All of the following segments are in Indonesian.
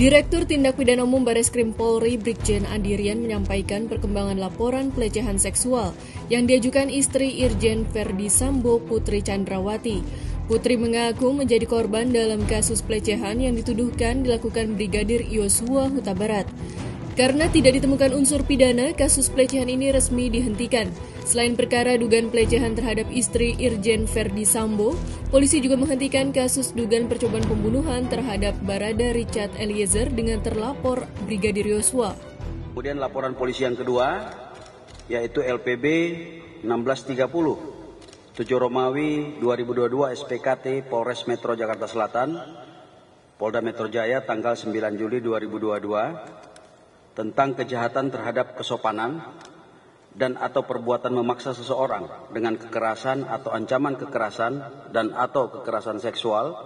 Direktur Tindak Pidana Umum Baris Krim Polri Brigjen Andirian menyampaikan perkembangan laporan pelecehan seksual yang diajukan istri Irjen Verdi Sambo Putri Chandrawati. Putri mengaku menjadi korban dalam kasus pelecehan yang dituduhkan dilakukan Brigadir Yosua Huta Barat. Karena tidak ditemukan unsur pidana, kasus pelecehan ini resmi dihentikan. Selain perkara dugaan pelecehan terhadap istri Irjen Verdi Sambo, polisi juga menghentikan kasus dugaan percobaan pembunuhan terhadap Barada Richard Eliezer dengan terlapor Brigadir Yosua. Kemudian laporan polisi yang kedua, yaitu LPB 1630, 7 Romawi 2022 SPKT Polres Metro Jakarta Selatan, Polda Metro Jaya tanggal 9 Juli 2022, tentang kejahatan terhadap kesopanan dan atau perbuatan memaksa seseorang dengan kekerasan atau ancaman kekerasan dan atau kekerasan seksual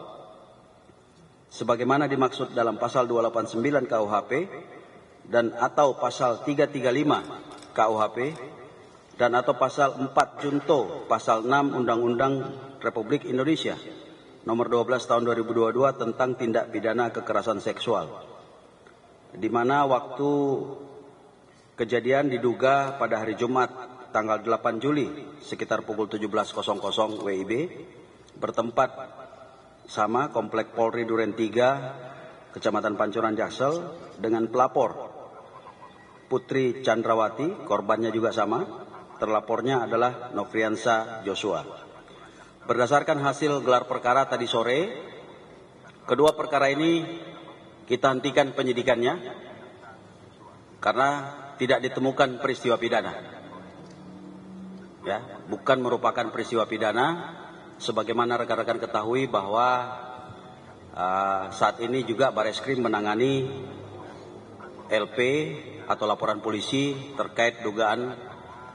sebagaimana dimaksud dalam pasal 289 KUHP dan atau pasal 335 KUHP dan atau pasal 4 Junto pasal 6 Undang-Undang Republik Indonesia nomor 12 tahun 2022 tentang tindak pidana kekerasan seksual di mana waktu kejadian diduga pada hari Jumat tanggal 8 Juli sekitar pukul 17.00 WIB bertempat sama Komplek Polri Duren 3 Kecamatan Pancoran Jaksel dengan pelapor Putri Chandrawati, korbannya juga sama, terlapornya adalah Nofriansa Joshua. Berdasarkan hasil gelar perkara tadi sore, kedua perkara ini kita hentikan penyidikannya karena tidak ditemukan peristiwa pidana. Ya, bukan merupakan peristiwa pidana sebagaimana rekan-rekan ketahui bahwa uh, saat ini juga Bareskrim menangani LP atau laporan polisi terkait dugaan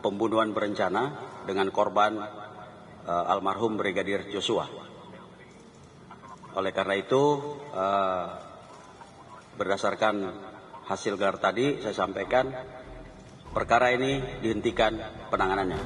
pembunuhan berencana dengan korban uh, almarhum Brigadir Joshua. Oleh karena itu, uh, berdasarkan hasil gelar tadi saya sampaikan perkara ini dihentikan penanganannya.